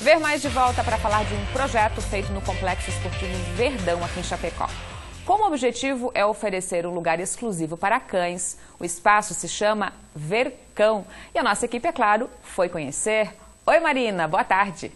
Ver mais de volta para falar de um projeto feito no Complexo Esportivo Verdão, aqui em Chapecó. Como objetivo é oferecer um lugar exclusivo para cães, o espaço se chama Vercão. E a nossa equipe, é claro, foi conhecer. Oi Marina, boa tarde.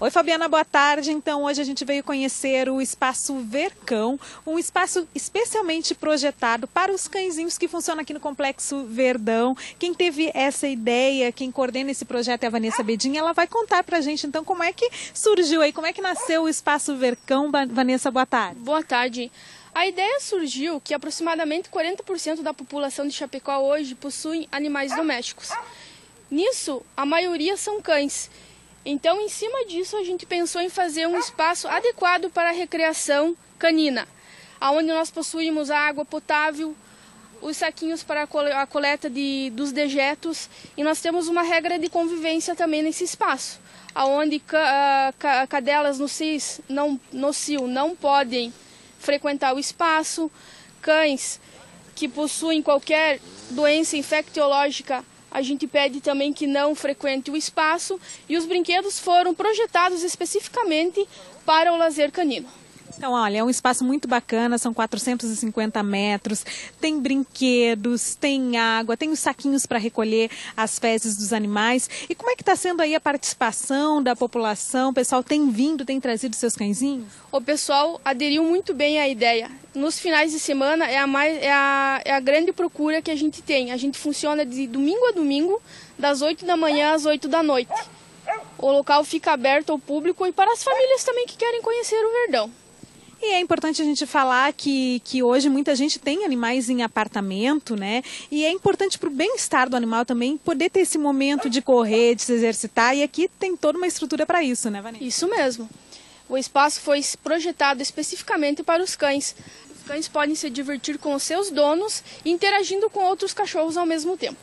Oi Fabiana, boa tarde. Então hoje a gente veio conhecer o Espaço Vercão, um espaço especialmente projetado para os cãezinhos que funciona aqui no Complexo Verdão. Quem teve essa ideia, quem coordena esse projeto é a Vanessa Bedinha, ela vai contar pra gente então como é que surgiu aí, como é que nasceu o Espaço Vercão. Vanessa, boa tarde. Boa tarde. A ideia surgiu que aproximadamente 40% da população de Chapecó hoje possui animais domésticos. Nisso, a maioria são cães. Então, em cima disso, a gente pensou em fazer um espaço adequado para a recreação canina, onde nós possuímos a água potável, os saquinhos para a coleta de, dos dejetos e nós temos uma regra de convivência também nesse espaço, onde cadelas no CIS, não, no CIL, não podem frequentar o espaço, cães que possuem qualquer doença infectiológica a gente pede também que não frequente o espaço e os brinquedos foram projetados especificamente para o lazer canino. Então, olha, é um espaço muito bacana, são 450 metros, tem brinquedos, tem água, tem os saquinhos para recolher as fezes dos animais. E como é que está sendo aí a participação da população? O pessoal tem vindo, tem trazido seus cãezinhos? O pessoal aderiu muito bem à ideia. Nos finais de semana é a, mais, é a, é a grande procura que a gente tem. A gente funciona de domingo a domingo, das 8 da manhã às 8 da noite. O local fica aberto ao público e para as famílias também que querem conhecer o Verdão. E é importante a gente falar que, que hoje muita gente tem animais em apartamento, né? E é importante para o bem-estar do animal também poder ter esse momento de correr, de se exercitar. E aqui tem toda uma estrutura para isso, né, Vanessa? Isso mesmo. O espaço foi projetado especificamente para os cães. Os cães podem se divertir com os seus donos interagindo com outros cachorros ao mesmo tempo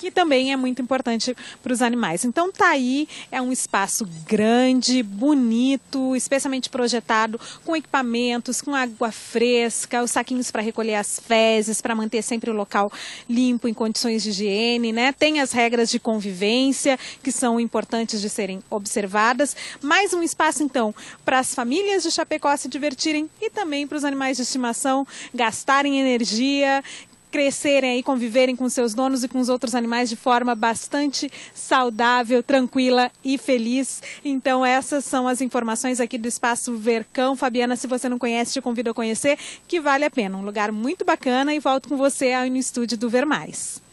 que também é muito importante para os animais. Então tá aí, é um espaço grande, bonito, especialmente projetado com equipamentos, com água fresca, os saquinhos para recolher as fezes, para manter sempre o local limpo em condições de higiene, né? Tem as regras de convivência que são importantes de serem observadas. Mais um espaço então para as famílias de Chapecó se divertirem e também para os animais de estimação gastarem energia, crescerem e conviverem com seus donos e com os outros animais de forma bastante saudável, tranquila e feliz. Então essas são as informações aqui do Espaço Vercão. Fabiana, se você não conhece, te convido a conhecer, que vale a pena. Um lugar muito bacana e volto com você aí no estúdio do Ver Mais.